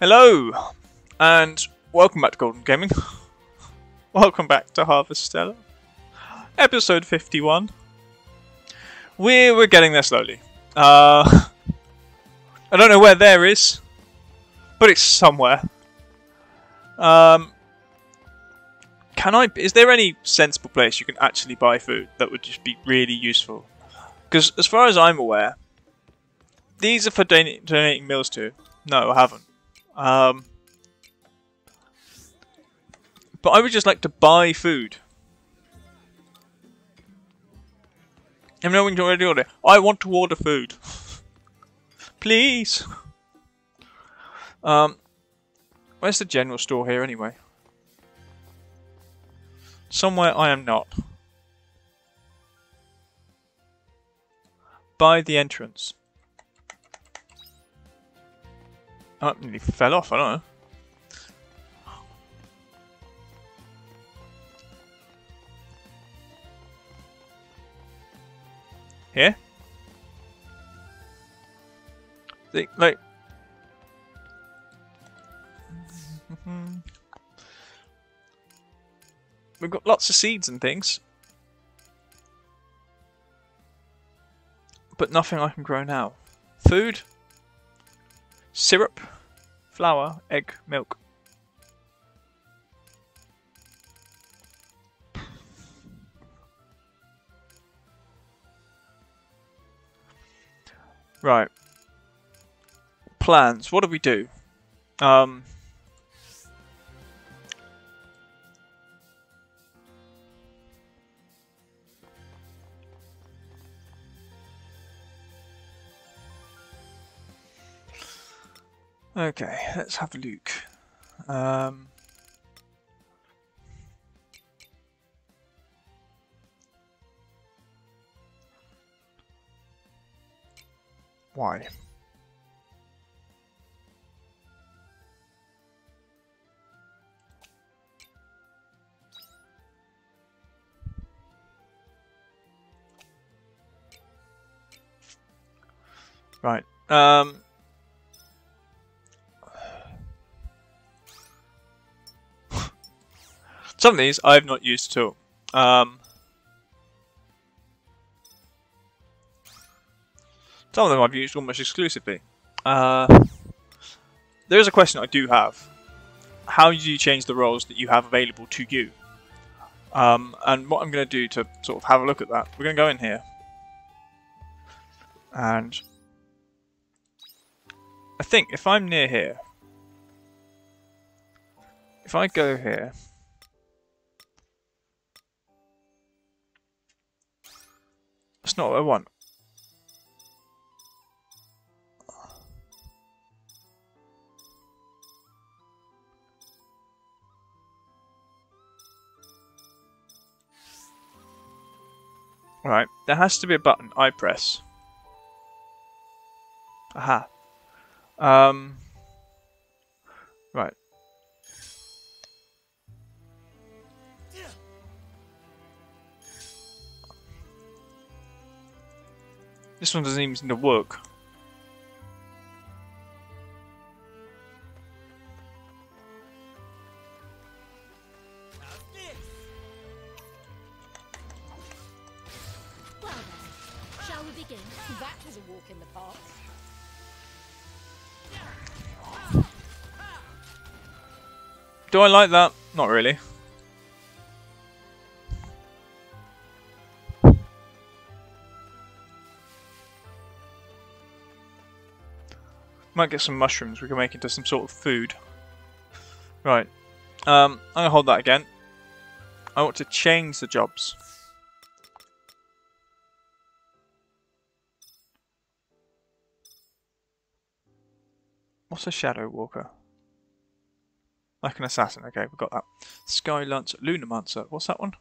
Hello, and welcome back to Galderton Gaming. welcome back to Harvestella, episode 51. We're, we're getting there slowly. Uh, I don't know where there is, but it's somewhere. Um, can I? Is there any sensible place you can actually buy food that would just be really useful? Because as far as I'm aware, these are for donating meals to. No, I haven't. Um, but I would just like to buy food. I'm knowing to already order. I want to order food. Please. Um, where's the general store here anyway? Somewhere I am not. By the entrance. Oh, nearly fell off, I don't know. Here? See, like... We've got lots of seeds and things. But nothing I can grow now. Food? Syrup? Flour? Egg? Milk? Right. Plans. What do we do? Um... Okay, let's have a look. Um, why? Right. Um, Some of these I've not used at all. Um, some of them I've used almost exclusively. Uh, there is a question I do have. How do you change the roles that you have available to you? Um, and what I'm going to do to sort of have a look at that, we're going to go in here. And I think if I'm near here, if I go here, That's not what I want. Right, there has to be a button I press. Aha. Um. Right. This one doesn't even seem to work. Well then, shall we begin? That was a walk in the park. Do I like that? Not really. Might get some mushrooms we can make into some sort of food. Right. Um, I'm going to hold that again. I want to change the jobs. What's a Shadow Walker? Like an assassin. Okay, we've got that. Sky Lancer. Lunamancer. What's that one?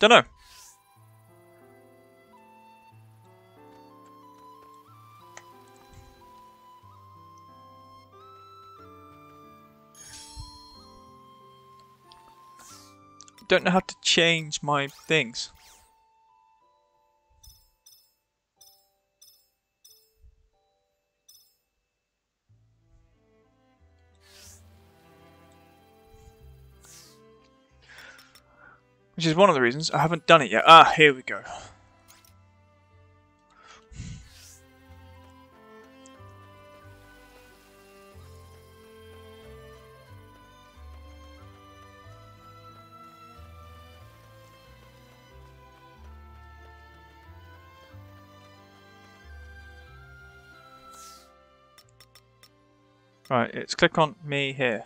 Don't know. Don't know how to change my things. Which is one of the reasons I haven't done it yet. Ah, here we go. Right, it's click on me here.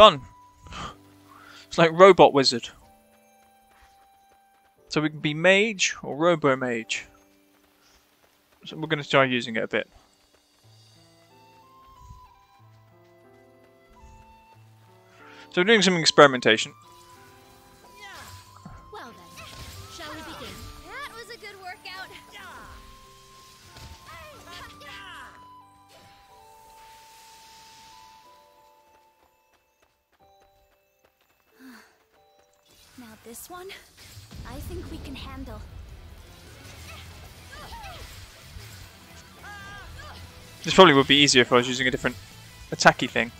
Fun. It's like Robot Wizard. So we can be Mage or Robo Mage. So we're going to try using it a bit. So we're doing some experimentation. This probably would be easier if I was using a different attacky thing.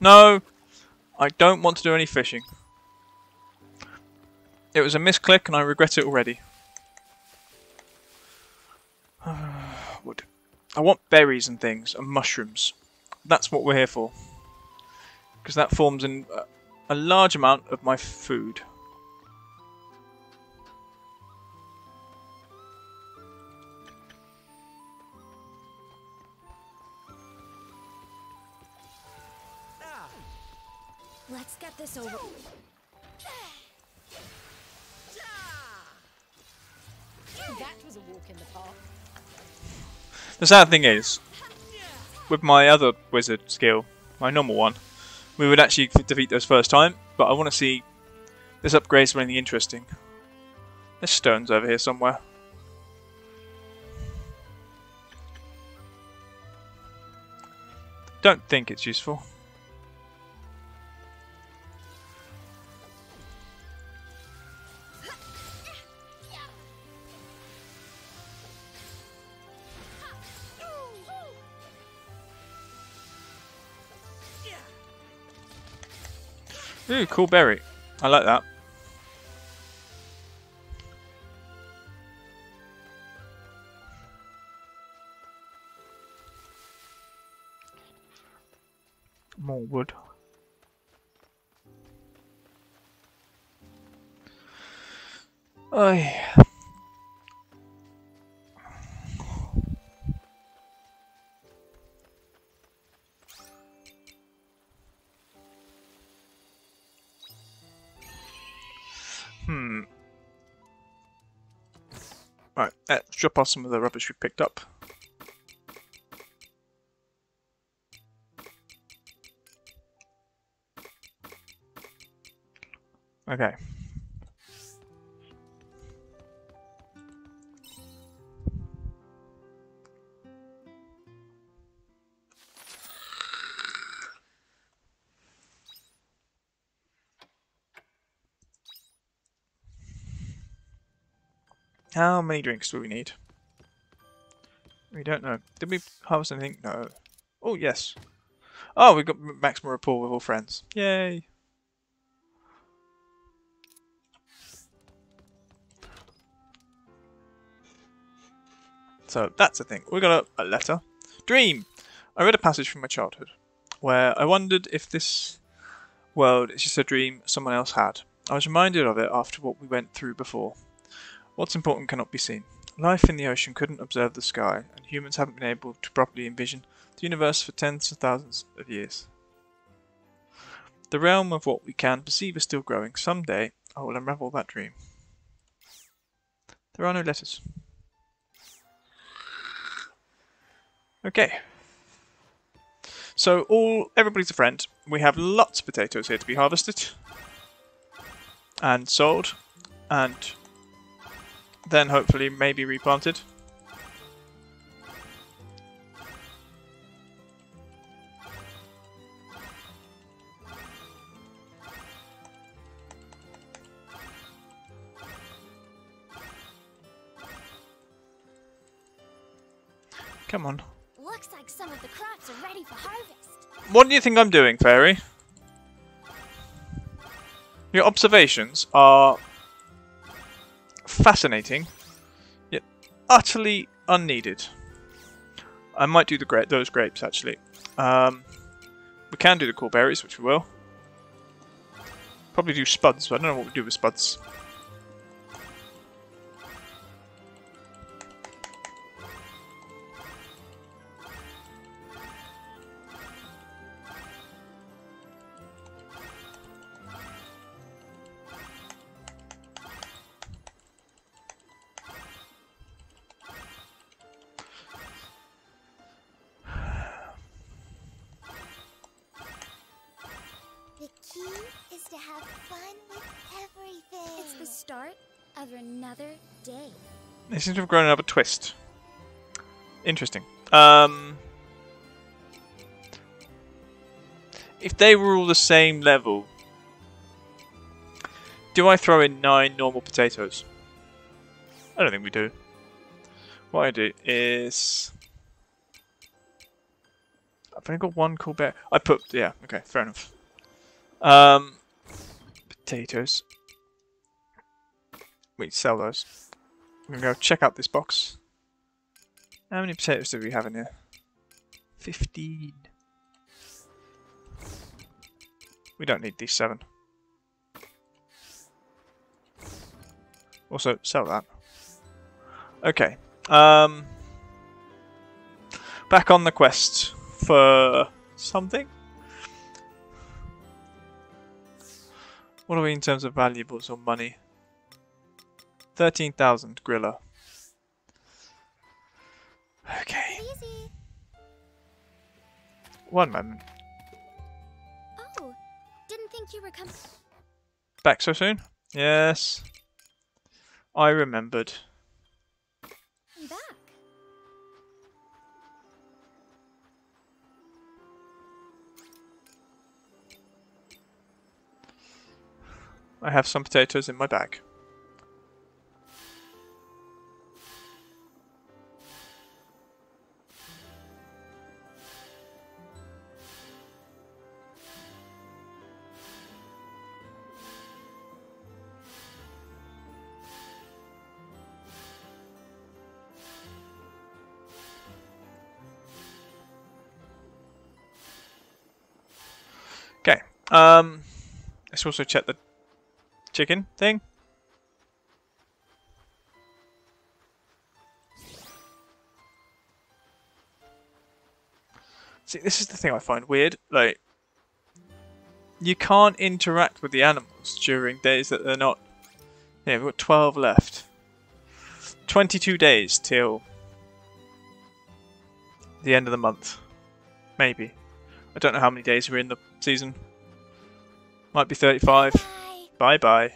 No! I don't want to do any fishing. It was a misclick and I regret it already. Wood. I want berries and things, and mushrooms. That's what we're here for. Because that forms an, a large amount of my food. This over. That was a walk in the park. The sad thing is, with my other wizard skill, my normal one, we would actually defeat those first time, but I want to see this upgrades for anything interesting. There's stones over here somewhere. Don't think it's useful. Ooh, cool berry. I like that. More wood. Ay. Hmm. Right, let's drop off some of the rubbish we picked up. Okay. How many drinks do we need? We don't know. Did we harvest anything? No. Oh, yes. Oh, we got maximum rapport with all friends. Yay. So that's the thing. We got a, a letter. Dream. I read a passage from my childhood where I wondered if this world is just a dream someone else had. I was reminded of it after what we went through before. What's important cannot be seen. Life in the ocean couldn't observe the sky, and humans haven't been able to properly envision the universe for tens of thousands of years. The realm of what we can perceive is still growing. Someday, I will unravel that dream. There are no letters. Okay. So all everybody's a friend. We have lots of potatoes here to be harvested and sold, and then hopefully maybe replanted. Come on. Looks like some of the crops are ready for harvest. What do you think I'm doing, Fairy? Your observations are fascinating, yet utterly unneeded. I might do the gra those grapes actually. Um, we can do the cool berries, which we will. Probably do spuds, but I don't know what we do with spuds. They seem to have grown another twist. Interesting. Um, if they were all the same level, do I throw in nine normal potatoes? I don't think we do. What I do is I've only got one cool bear. I put yeah, okay, fair enough. Um, potatoes. We sell those. I'm gonna go check out this box. How many potatoes do we have in here? Fifteen. We don't need these seven. Also, sell that. Okay. Um. Back on the quest for something. What are we in terms of valuables or money? 13,000 Grilla. Okay, Easy. one moment. Oh, didn't think you were coming. Back so soon? Yes. I remembered. back. I have some potatoes in my bag. Um, let's also check the chicken thing. See, this is the thing I find weird. Like, you can't interact with the animals during days that they're not. Yeah, we've got 12 left. 22 days till the end of the month. Maybe. I don't know how many days we're in the season. Might be 35. Bye. Bye bye.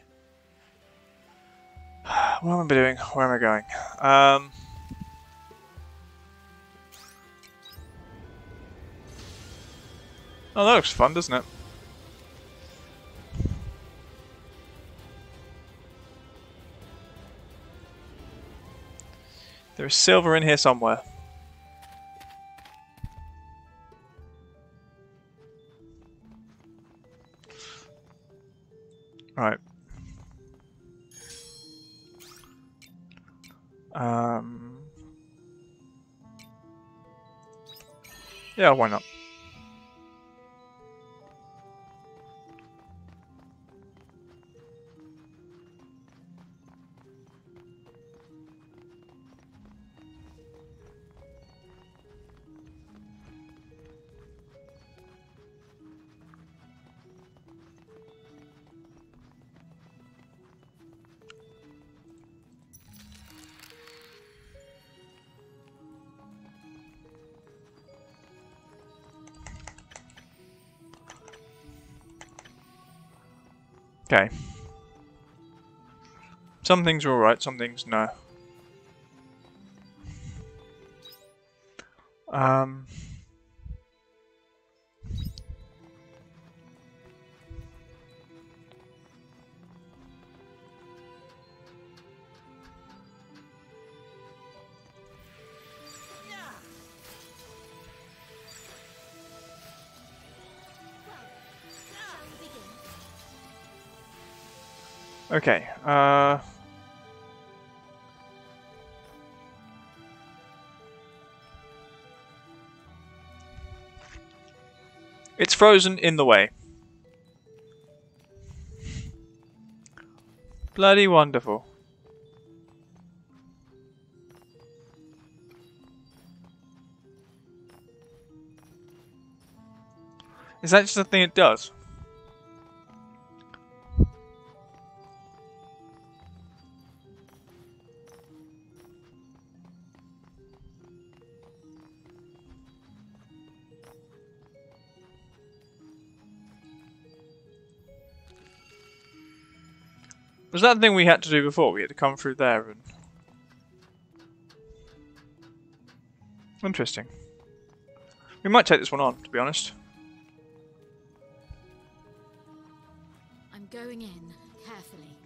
What am I doing? Where am I going? Um. Oh, that looks fun, doesn't it? There's silver in here somewhere. Yeah, why not? Okay. Some things are alright, some things no. Um. Okay. Uh. It's frozen in the way. Bloody wonderful. Is that just the thing it does? Was that the thing we had to do before? We had to come through there and... Interesting. We might take this one on, to be honest. I'm going in carefully.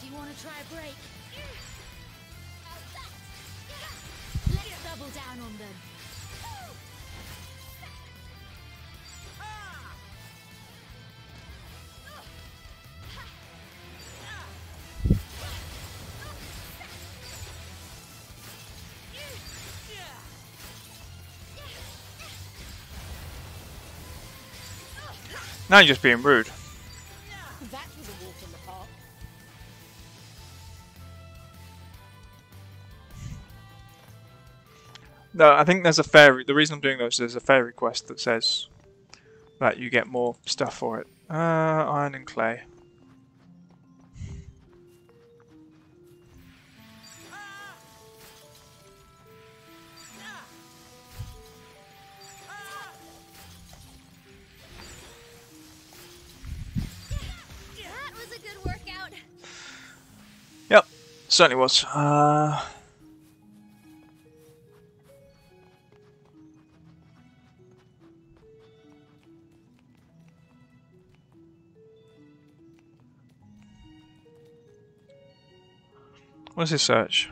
Do you want to try a break? Let's double down on them. Now you're just being rude. No, I think there's a fairy. The reason I'm doing those is there's a fairy quest that says that you get more stuff for it. Uh, iron and clay. Certainly was. Uh, what's his search?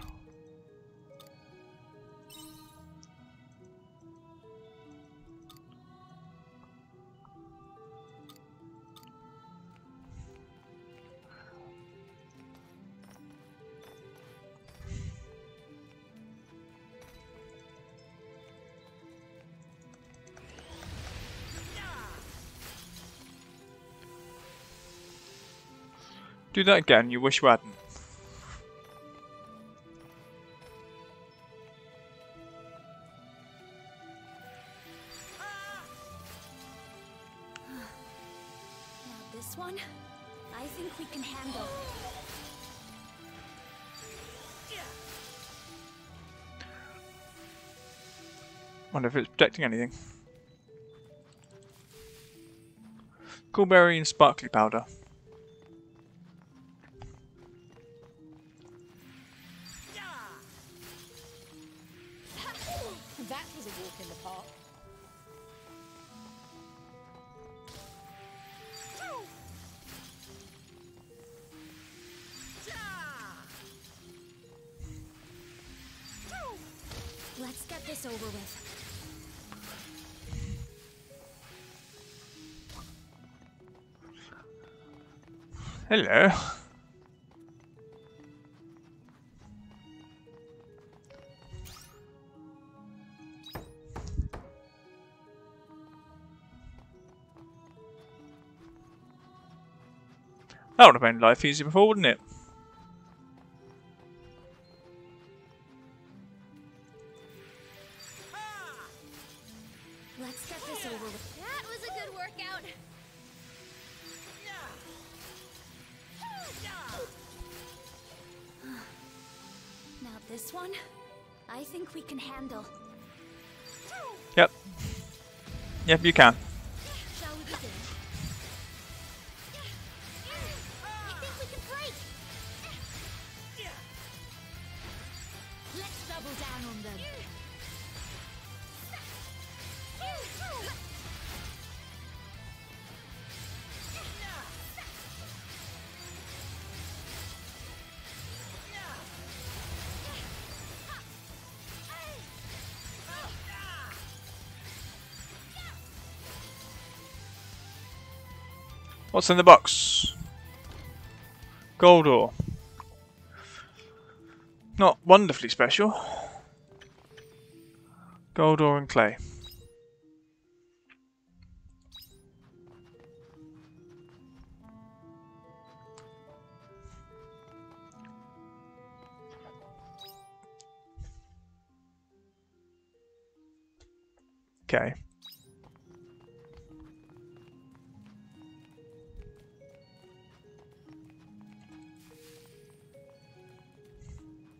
Do that again, you wish you hadn't. Now this one, I think we can handle. Wonder if it's protecting anything. Coolberry and sparkly powder. Hello. That would have made life easier before, wouldn't it? You can. What's in the box? Gold ore. Not wonderfully special. Gold ore and clay.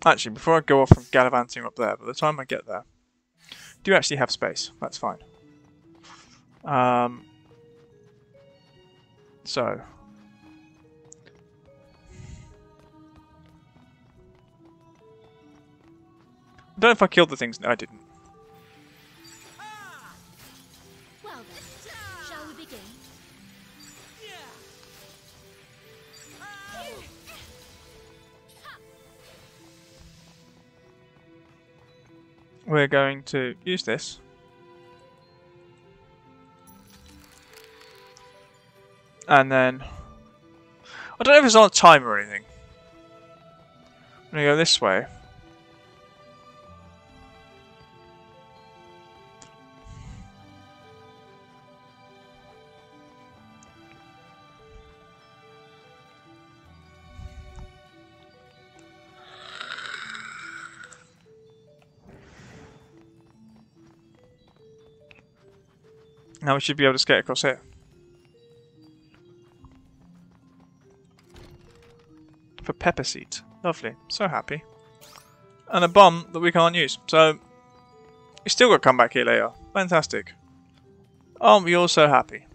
Actually, before I go off from gallivanting up there, by the time I get there, do you actually have space? That's fine. Um, so. I don't know if I killed the things. No, I didn't. We're going to use this. And then... I don't know if it's on a timer or anything. I'm to go this way. Now we should be able to skate across here. For pepper seed. Lovely. So happy. And a bomb that we can't use. So, we still got to come back here later. Fantastic. Aren't we all so happy?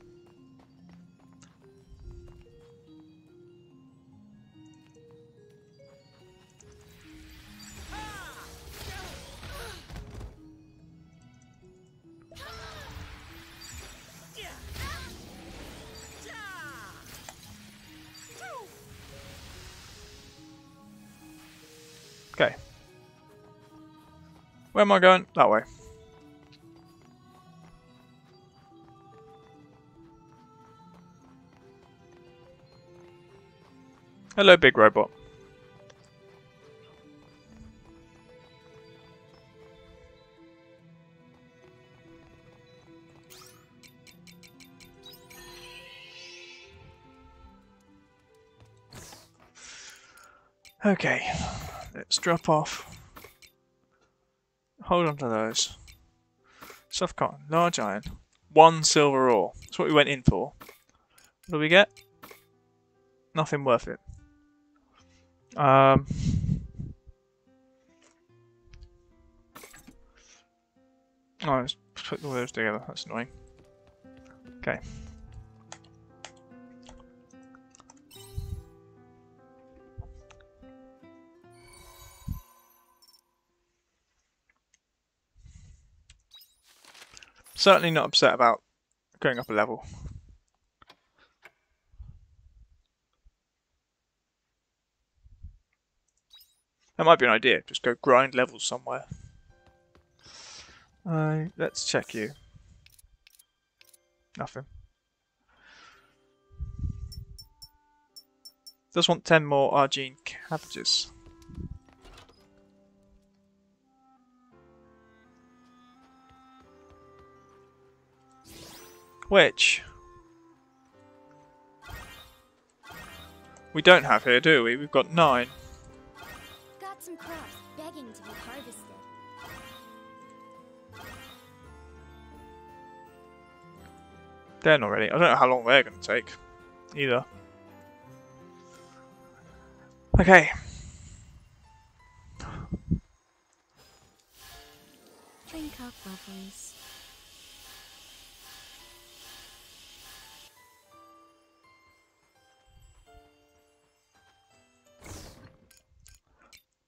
Where am I going? That way. Hello, big robot. Okay, let's drop off. Hold on to those. Soft cotton, large iron, one silver ore. That's what we went in for. What do we get? Nothing worth it. Um. Oh, let's put all those together. That's annoying. Okay. Certainly not upset about going up a level. That might be an idea. Just go grind levels somewhere. Uh, let's check you. Nothing. Just want 10 more Argene cabbages. Which we don't have here, do we? We've got nine. Got some crops begging to be harvested. They're not ready. I don't know how long they're going to take either. Okay. Drink up, lovelies.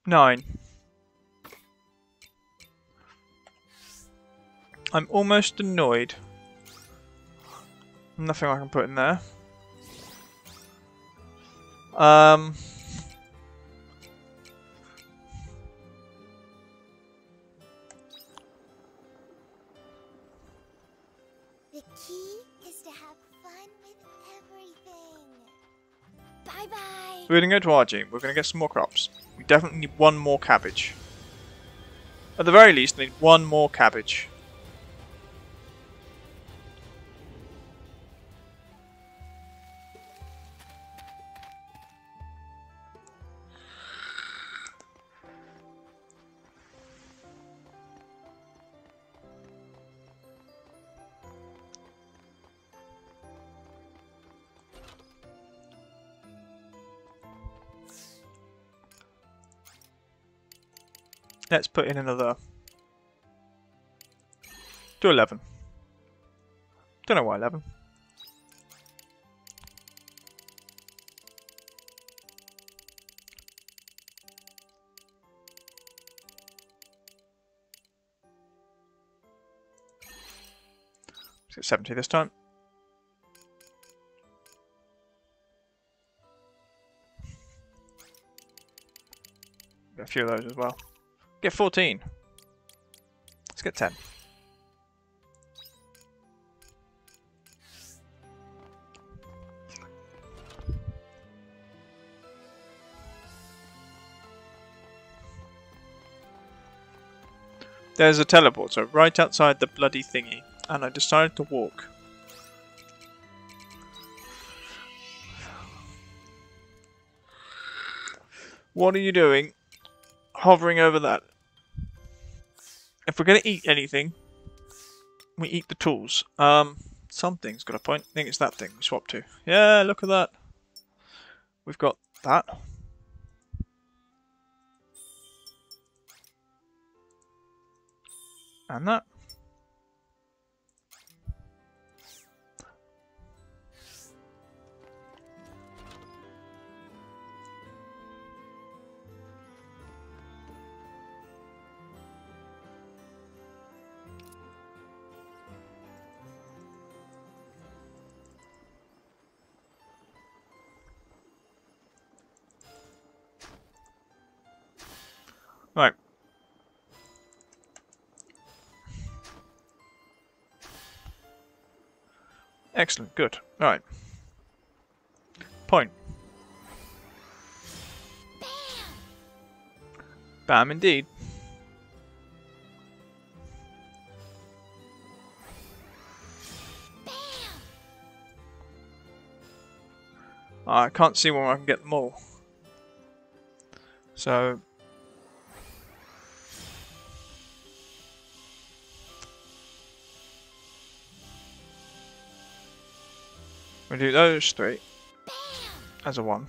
Nine. I'm almost annoyed. Nothing I can put in there. Um. The key is to have fun with everything. Bye bye. We're gonna go to Argene. We're gonna get some more crops. We definitely need one more cabbage. At the very least, we need one more cabbage. Let's put in another. Do 11. Don't know why 11. Let's get 70 this time. A few of those as well. Get 14. Let's get 10. There's a teleporter right outside the bloody thingy, and I decided to walk. What are you doing? Hovering over that. If we're gonna eat anything, we eat the tools. Um, something's got a point. I think it's that thing we swapped to. Yeah, look at that. We've got that. And that. Right. Excellent, good. Right. Point. Bam Bam indeed. I can't see where I can get them all. So We do those three as a one.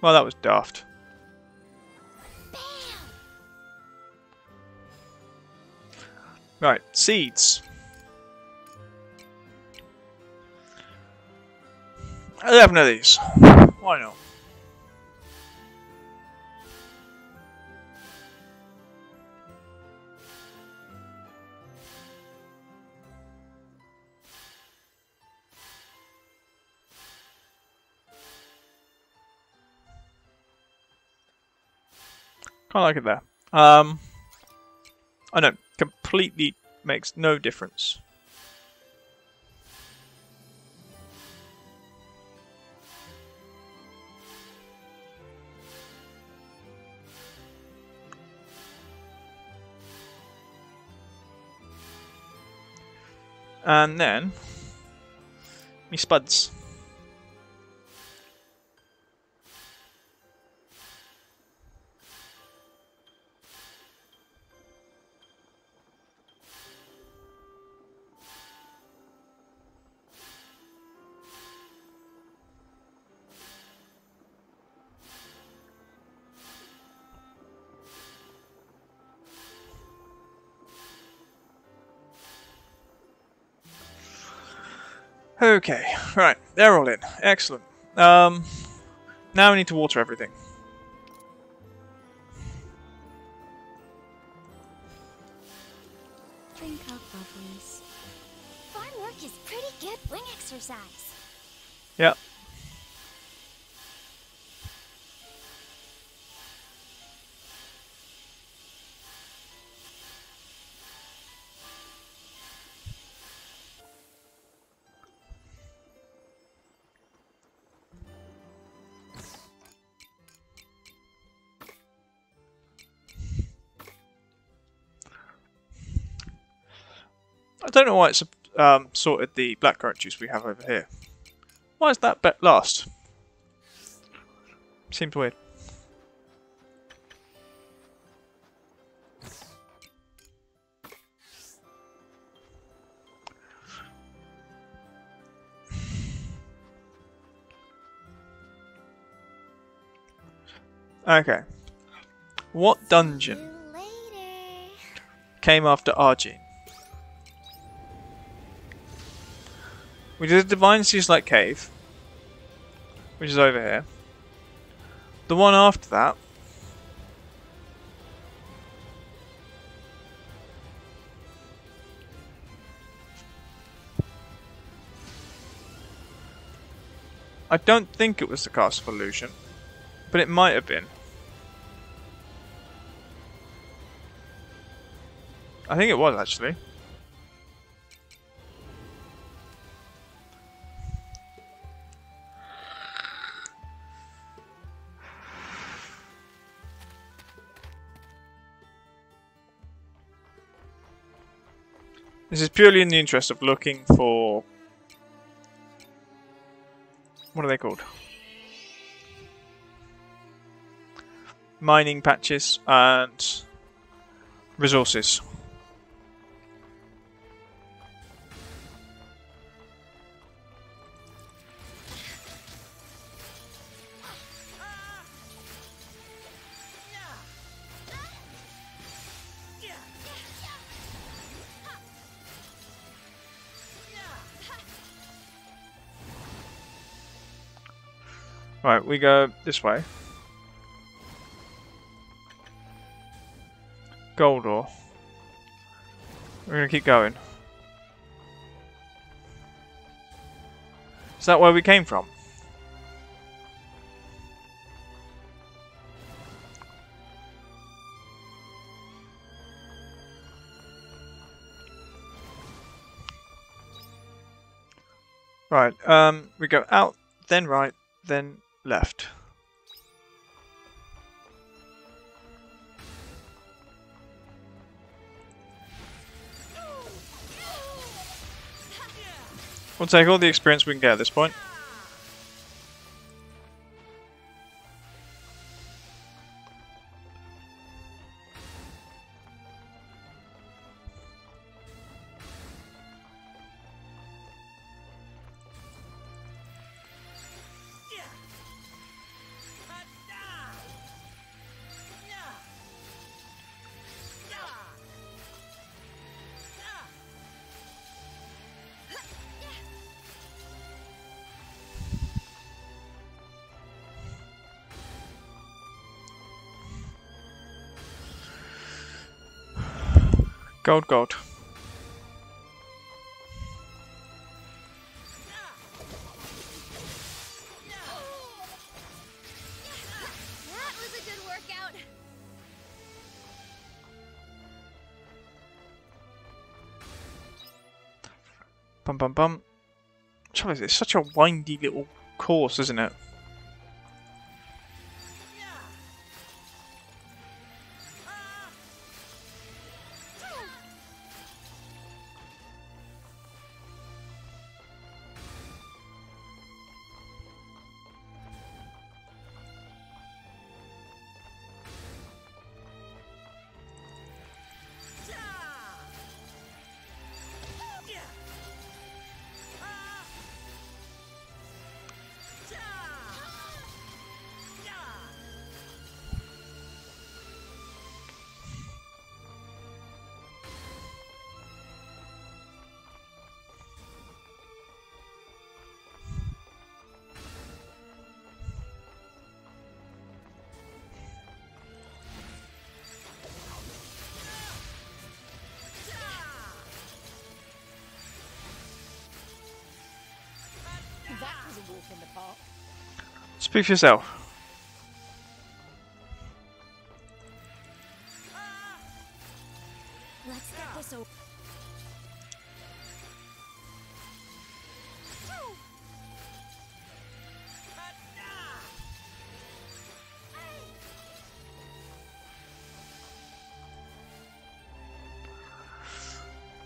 Well, that was daft. Right, seeds. Eleven of these. Why not? Of like it there. Um, I know, completely makes no difference. And then, me spuds. Okay, right, they're all in. Excellent. Um, now we need to water everything. Don't know why it's um, sorted the blackcurrant juice we have over here. Why is that bet last? Seems weird. Okay. What dungeon came after Argene? We did a Divine Seas Like Cave, which is over here. The one after that. I don't think it was the Castle of Illusion, but it might have been. I think it was actually. Is purely in the interest of looking for. What are they called? Mining patches and resources. Right, we go this way. Gold ore. We're gonna keep going. Is that where we came from? Right, um, we go out, then right, then left. We'll take all the experience we can get at this point. Gold, gold. That was a good. Bum bum bum. Is, it's such a windy little course, isn't it? Speak for yourself. Let's get this over.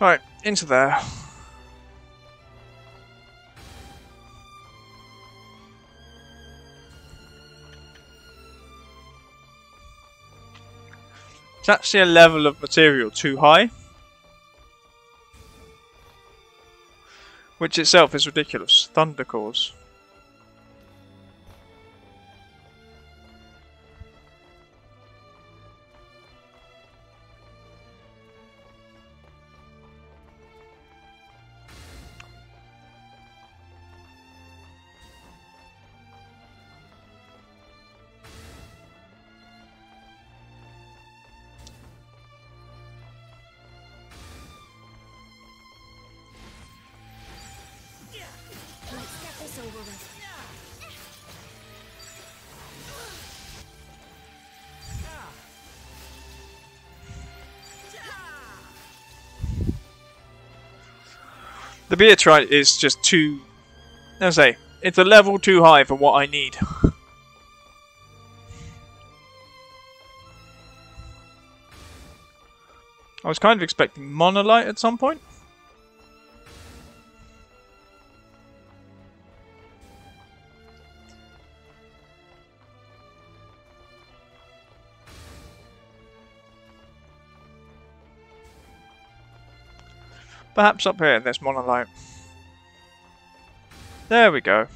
Right, into there. It's actually a level of material too high. Which itself is ridiculous. Thunder cores. The Beatrite is just too. I say, it's a level too high for what I need. I was kind of expecting Monolite at some point. Perhaps up here there's Monolite. There we go.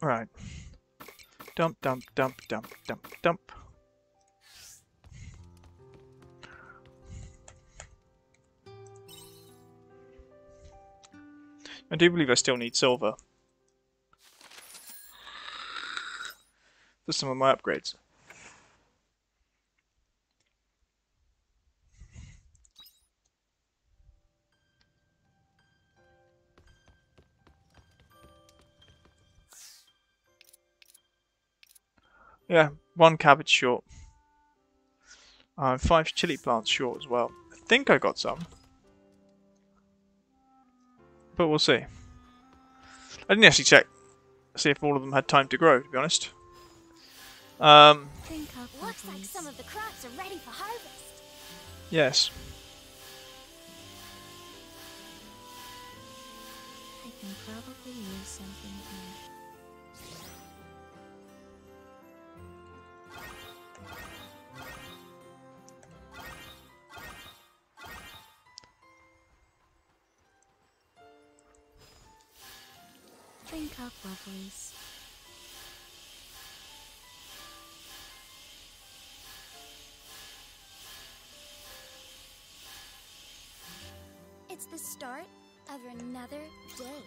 Right. Dump, dump, dump, dump, dump, dump. I do believe I still need silver. For some of my upgrades. Yeah, one cabbage short. Uh, five chili plants short as well. I think I got some. But we'll see. I didn't actually check, see if all of them had time to grow, to be honest. Um, Looks like some of the crops are ready for harvest. yes. I can probably use something here. Up, lovelies. It's the start of another day.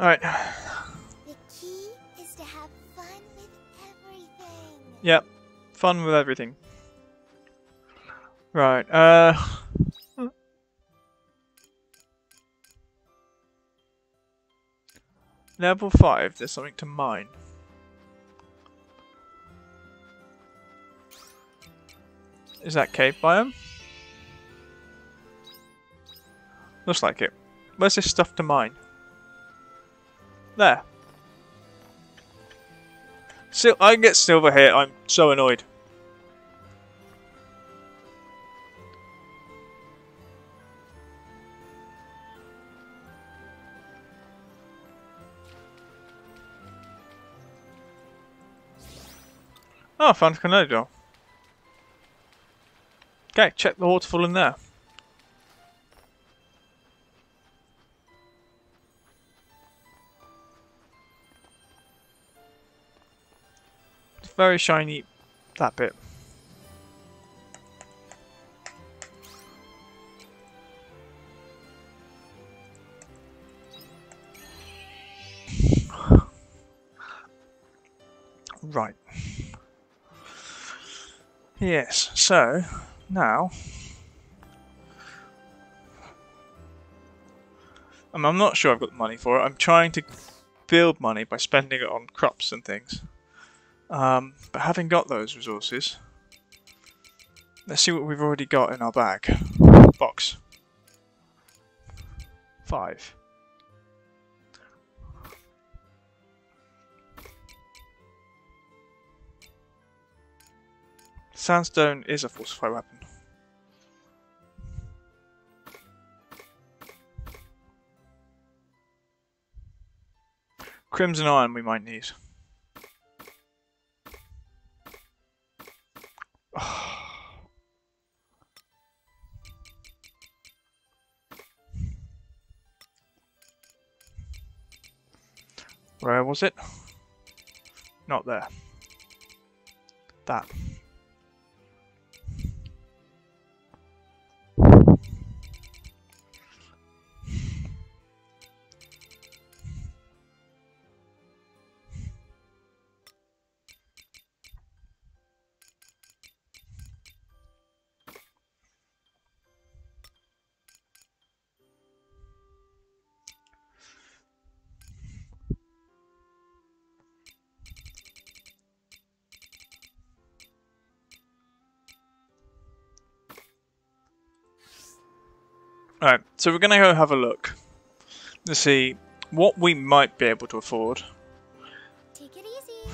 Alright. The key is to have fun with everything. Yep. Fun with everything. Right, uh... Level 5, there's something to mine. Is that cave biome? Looks like it. Where's this stuff to mine? There. Sil I can get silver here, I'm so annoyed. Oh, found a. Okay, check the waterfall in there. It's very shiny, that bit. Yes, so now I'm, not sure I've got the money for it. I'm trying to build money by spending it on crops and things. Um, but having got those resources, let's see what we've already got in our bag. Box. Five. Sandstone is a falsified weapon. Crimson iron we might need. Where was it? Not there. That. So we're going to go have a look to see what we might be able to afford Take it easy.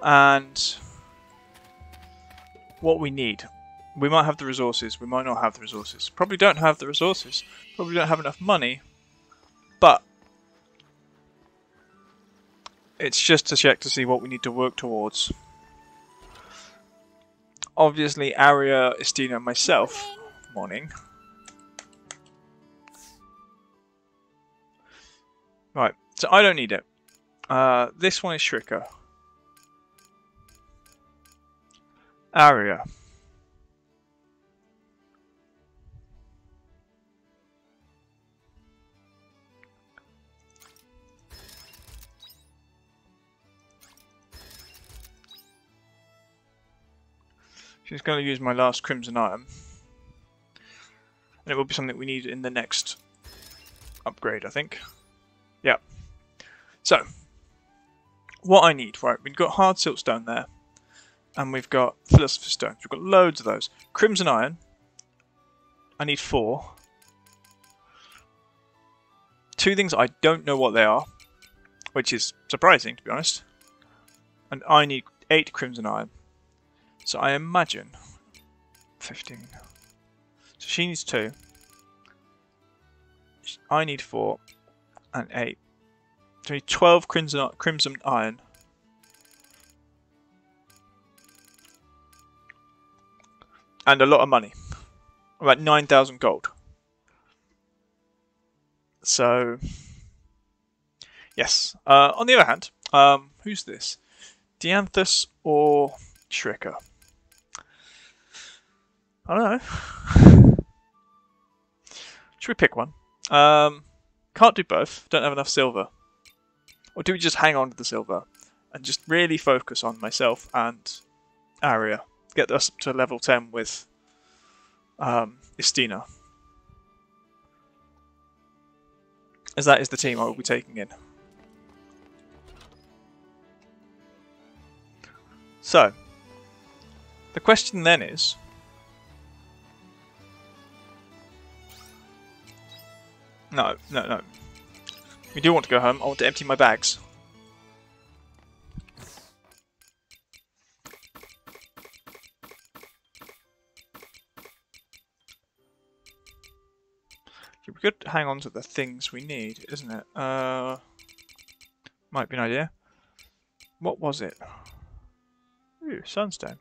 and what we need. We might have the resources, we might not have the resources. Probably don't have the resources, probably don't have enough money, but it's just to check to see what we need to work towards. Obviously, Aria, Istina, and myself. Morning. Right, so I don't need it. Uh, this one is Shrika. Aria. She's going to use my last Crimson Item. And it will be something we need in the next upgrade, I think. So, what I need, right, we've got hard siltstone there, and we've got philosopher's stones. We've got loads of those. Crimson iron, I need four. Two things I don't know what they are, which is surprising to be honest. And I need eight crimson iron. So I imagine 15. So she needs two. I need four and eight. I need 12 crimson, crimson iron. And a lot of money. About 9,000 gold. So, yes. Uh, on the other hand, um, who's this? Dianthus or Shrika? I don't know. Should we pick one? Um, can't do both. Don't have enough silver. Or do we just hang on to the silver and just really focus on myself and Aria? Get us to level 10 with um, Istina. As that is the team I will be taking in. So, the question then is No, no, no. We do want to go home. I want to empty my bags. We could hang on to the things we need, isn't it? Uh, might be an idea. What was it? Ooh, sunstone.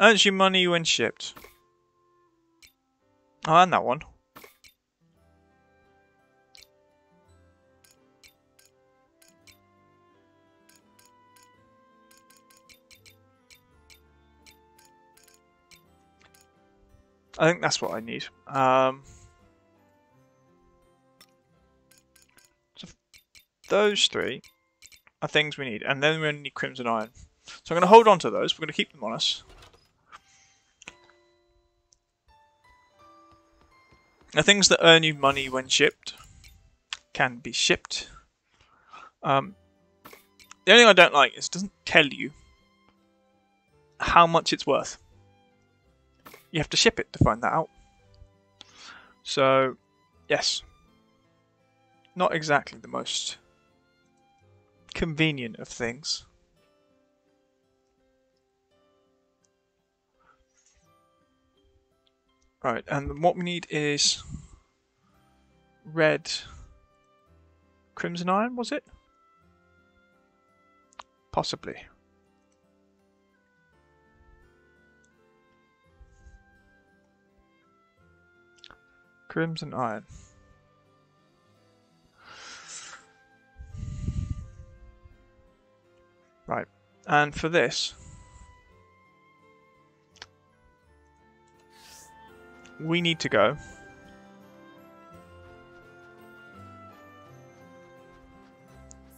Earns you money when shipped. Oh, and that one. I think that's what I need. Um, so those three are things we need, and then we only need Crimson Iron. So I'm going to hold on to those. We're going to keep them on us. Now, things that earn you money when shipped can be shipped. Um, the only thing I don't like is it doesn't tell you how much it's worth. You have to ship it to find that out. So, yes. Not exactly the most convenient of things. Right, and what we need is red crimson iron, was it? Possibly. Crimson iron. Right, and for this, we need to go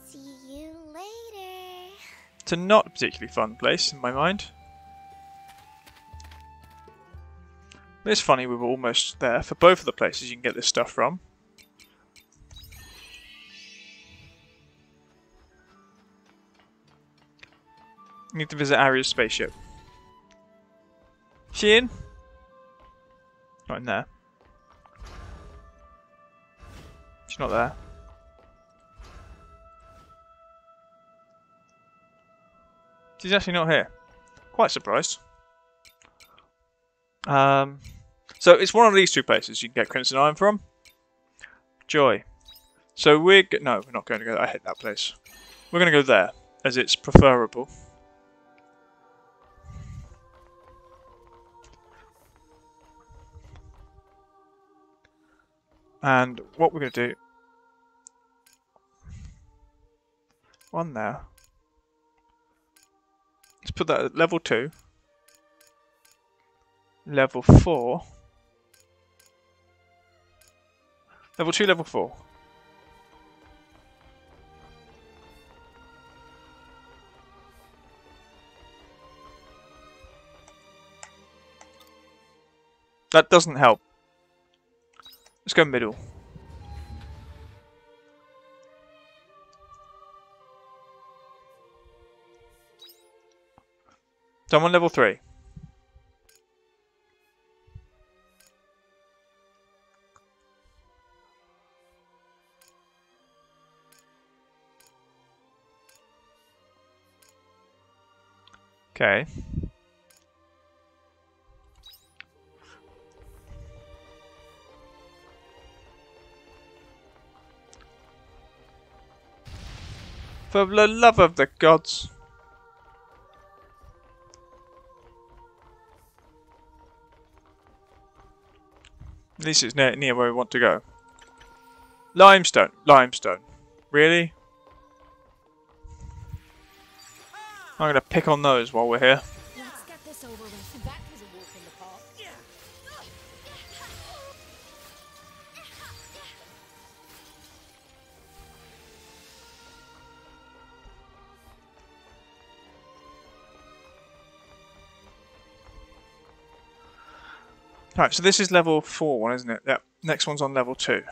See you later. to not particularly fun place in my mind. It's funny we were almost there for both of the places you can get this stuff from. Need to visit Aria's spaceship. She in? Not in there. She's not there. She's actually not here. Quite surprised. Um, so it's one of these two places you can get Crimson Iron from. Joy. So we're no, we're not going to go. I hate that place. We're going to go there as it's preferable. And what we're going to do. One there. Let's put that at level 2. Level 4. Level 2, level 4. That doesn't help. Let's go middle. So I'm on level 3. Okay. For the love of the gods. At least it's near, near where we want to go. Limestone. Limestone. Really? I'm going to pick on those while we're here. Let's get this over with. That was a walk in the park. Right, so this is level 4 one, isn't it? Yep. Next one's on level 2.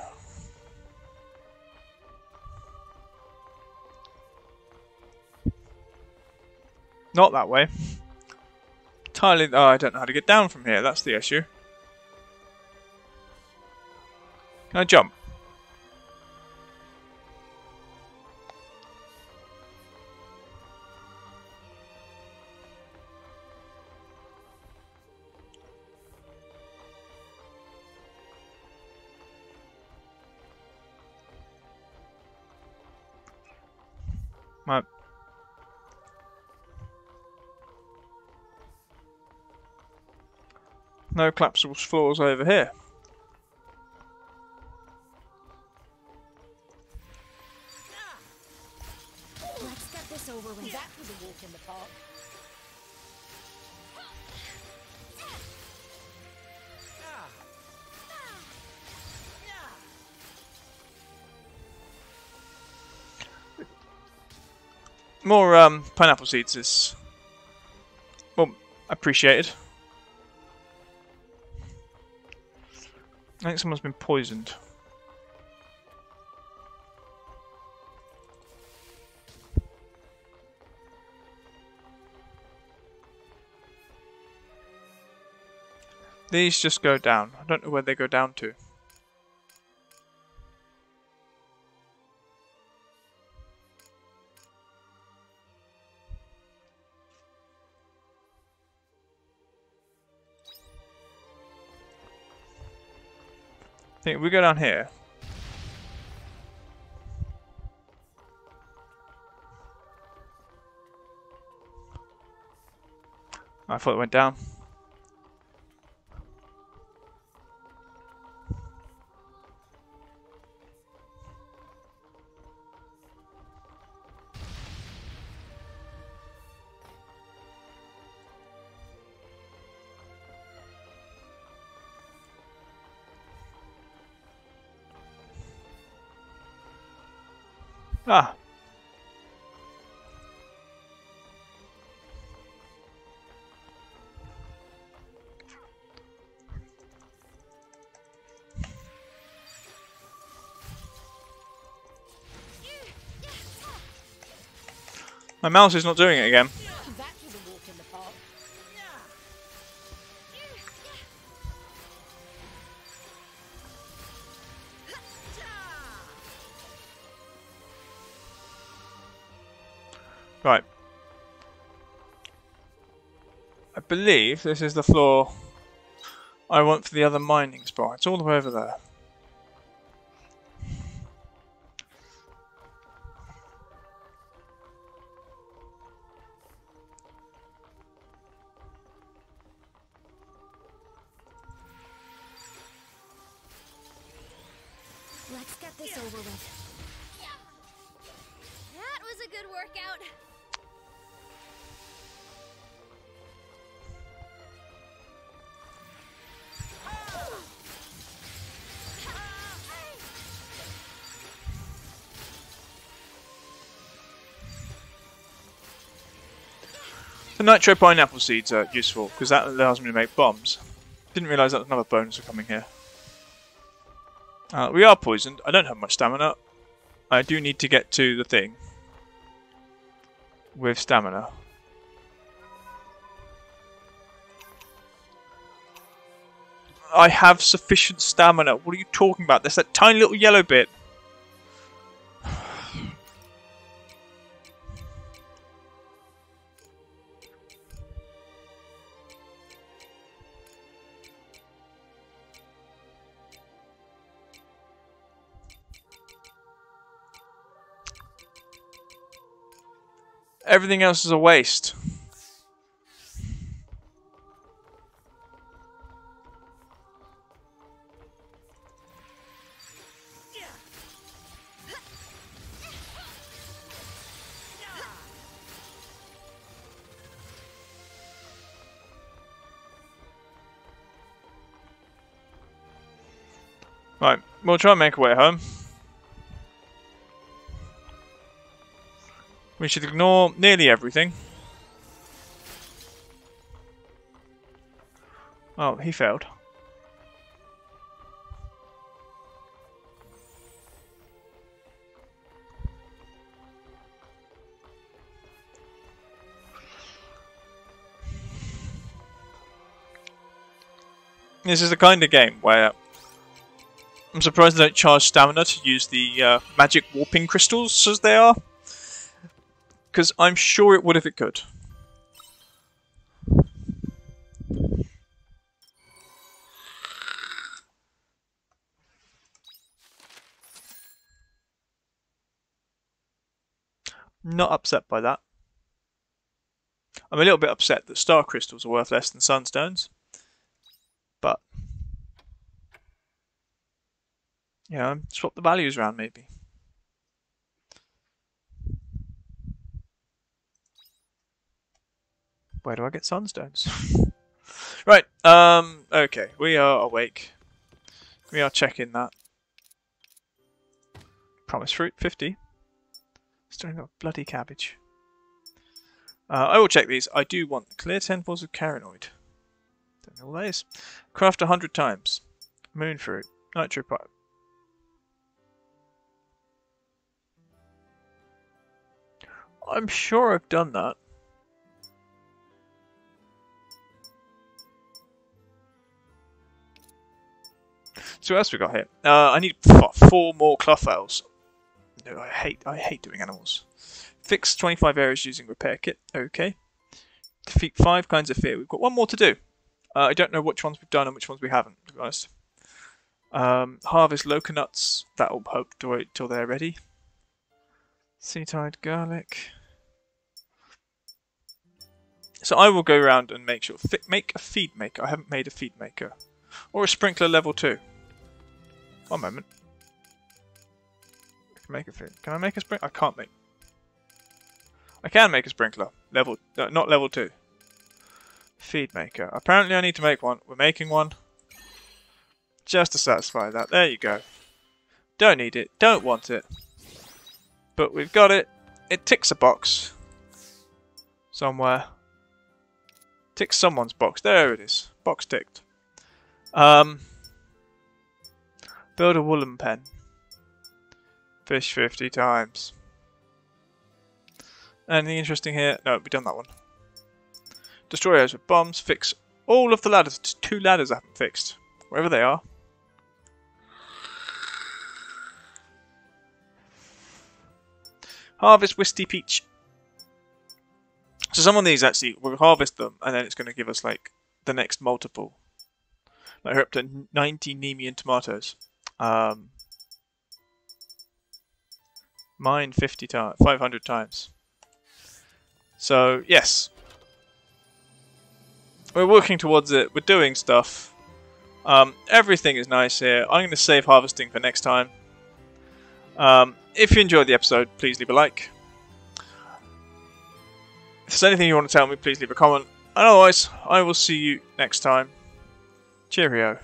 Not that way. Entirely. Oh, I don't know how to get down from here. That's the issue. Can I jump? No collapsible floors over here. Let's get this over with. That was a walk in the park. More um, pineapple seeds is well Appreciated. I think someone's been poisoned. These just go down. I don't know where they go down to. Think we go down here. I thought it went down. My mouse is not doing it again. Right. I believe this is the floor I want for the other mining spot. It's all the way over there. Get this over with. That was a good workout. The nitro pineapple seeds are useful because that allows me to make bombs. Didn't realise that was another bonus for coming here. Uh, we are poisoned. I don't have much stamina. I do need to get to the thing with stamina. I have sufficient stamina. What are you talking about? There's that tiny little yellow bit. Everything else is a waste. Right, we'll try and make our way home. We should ignore nearly everything. Oh, he failed. This is the kind of game where I'm surprised they don't charge stamina to use the uh, magic warping crystals as they are. Because I'm sure it would if it could. Not upset by that. I'm a little bit upset that star crystals are worth less than sunstones. But yeah, swap the values around maybe. Where do I get sunstones? right, um, okay, we are awake. We are checking that. Promise fruit, 50. Still got bloody cabbage. Uh, I will check these. I do want clear temples of Caranoid. Don't know what that is. Craft a hundred times. Moon fruit. Nitro pipe. I'm sure I've done that. So what else we got here? Uh, I need four more cloth owls. No, I hate I hate doing animals. Fix 25 areas using repair kit. Okay. Defeat five kinds of fear. We've got one more to do. Uh, I don't know which ones we've done and which ones we haven't, to be honest. Um, harvest loca nuts. That'll hope to wait till they're ready. Sea tide garlic. So I will go around and make sure make a feed maker. I haven't made a feed maker, or a sprinkler level two. One moment. I can make a feed. Can I make a sprinkler? I can't make. I can make a sprinkler level, no, not level two. Feed maker. Apparently, I need to make one. We're making one. Just to satisfy that. There you go. Don't need it. Don't want it. But we've got it. It ticks a box. Somewhere. Ticks someone's box. There it is. Box ticked. Um. Build a woolen pen. Fish 50 times. Anything interesting here? No, we've done that one. Destroy areas with bombs. Fix all of the ladders. Just two ladders I haven't fixed. Wherever they are. Harvest Wisty Peach. So some of these actually, we'll harvest them and then it's going to give us like the next multiple. Like we're up to 90 Nemean tomatoes. Um, mine 50 times, 500 times. So yes, we're working towards it. We're doing stuff. Um, everything is nice here. I'm going to save harvesting for next time. Um, if you enjoyed the episode, please leave a like. If there's anything you want to tell me, please leave a comment. And otherwise, I will see you next time. Cheerio.